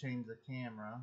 change the camera.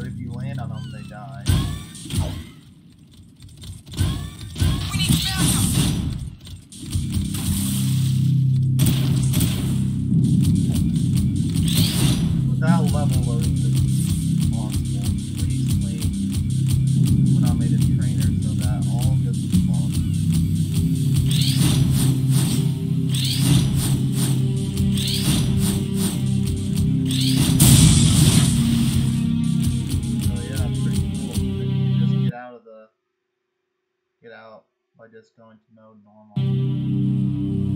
but if you land on them, they die. get out by just going to mode normal.